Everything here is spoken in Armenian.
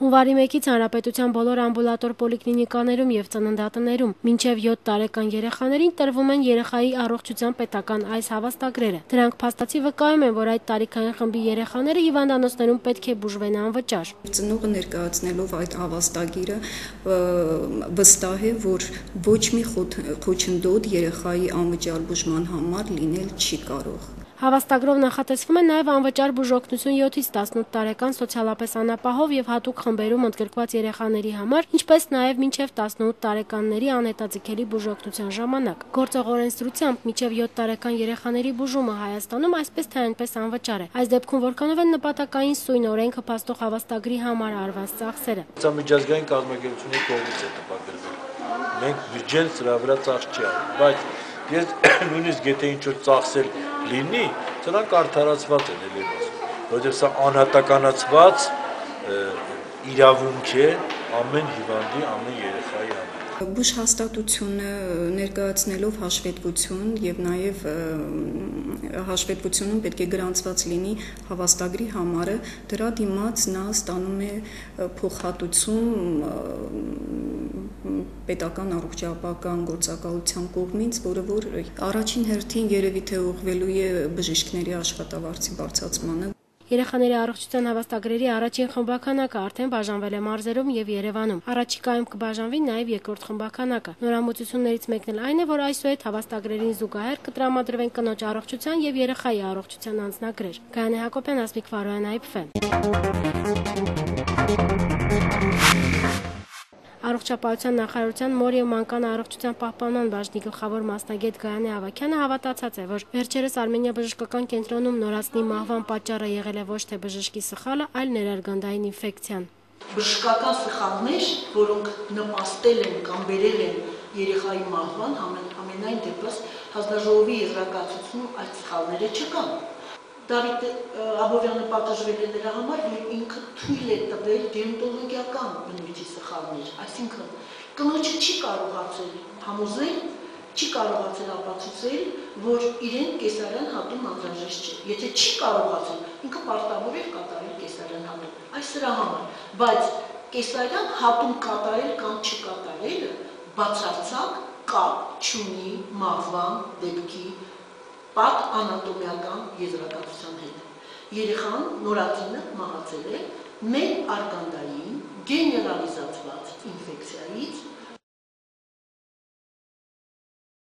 Հունվարի 1-ից հանրապետության բոլոր ամբուլատոր պոլիկլինիկաներում եւ ծննդատներում մինչեւ 7 տարեկան երեխաներին տրվում են երեխայի առողջության պետական այս հավաստագրերը։ Դրանք փաստացի վկայում են, որ այդ տարիքային խմբի երեխաները հիվանդանոցներում պետք է բուժվեն անվճար։ Ծնողը ներկայացնելով այդ հավաստագիրը վստահ է, որ ոչ մի խոչընդոտ երեխայի անվճար բուժման համար լինել չի կարող։ Հավաստագրով նախատեսվում է նաև անվճար բուժօգնություն 7-ից 18 տարեկան սոցիալապես անապահով եւ հատուկ խմբերում ընդգրկված երեխաների համար, ինչպես նաև մինչև 18 տարեկանների անհետաձգելի բուժօգնության ժամանակ։ Գործող օրենսդրությամբ մինչև 7 տարեկան երեխաների բուժումը Հայաստանում այսպես թե այնպես անվճար է։ Այս դեպքում որքանով են նպատակային սույն օրենքը փաստող հավաստագրի համար արված ծախսերը։ Սա միջազգային կազմակերպությունների կողմից է տպագրվել։ Մենք բյուջեն սրա վրա ծախս չի արել, բայց ես նույնիսկ եթե ինչ որ ծախսել լինի, սրանք արդարացված են էլի ասում, որովհետև սա անհատականացված իրավունք է ամեն հիվանդի, ամեն երեխայի համար։ Բուժ հաստատությունը ներկայացնելով հաշվետվություն եւ նաեւ հաշվետվությունում պետք է գրանցված լինի հավաստագրի համարը, դրա դիմաց նա ստանում է փոխհատուցում պետական առողջապահական գործակալության կողմից, որը որ առաջին հերթին երևի թե ուղղվելու է բժիշկների աշխատավարձի բարձրացմանը։ Երեխաների առողջության հավաստագրերի առաջին խմբականակը արդեն բաժանվել է մարզերում եւ Երևանում։ Առաջիկայում կբաժանվի նաեւ երկրորդ խմբականակը։ Նորամուծություններից մեկն էլ այն է, որ այսուհետ հավաստագրերին զուգահեռ կտրամադրվեն կնոջ առողջության եւ երեխայի առողջության անձնագրեր։ Գայանե Հակոբյան, Ասմիկ Վարոյան, IPF։ Առողջապահության նախարարության մոր եւ մանկան առողջության պահպանման բաժնի գլխավոր մասնագետ Գայանե Ավակյանը հավատացած է, որ վերջերս Արմենիա բժշկական կենտրոնում նորածնի մահվան պատճառը եղել է ոչ թե բժշկի սխալը, այլ ներարգանդային ինֆեկցիան։ Բժշկական սխալներ, որոնք նպաստել են կամ բերել են երեխայի մահվան, ամենայն դեպս հանձնաժողովի եզրակացությունում այդ սխալները չկան։ Դավիթ Աբովյանը պատժվել է նրա համար, որ ինքը թույլ է տվել դենտոլոգիական բնույթի սխալներ, այսինքն կնոջը չի կարողացել համոզել, չի կարողացել ապացուցել, որ իրեն կեսարյան հատում անհրաժեշտ չէ։ Եթե չի կարողացել, ինքը պարտավոր է կատարել կեսարյան հատում։ Այս սրա համար, բայց կեսարյան հատում կատարել կամ չկատարելը բացարձակ կապ չունի մահվան դեպքի պատ անատոմիական եզրակացության հետ։ Երեխան նորածինը մահացել է մեր արգանդային գեներալիզացված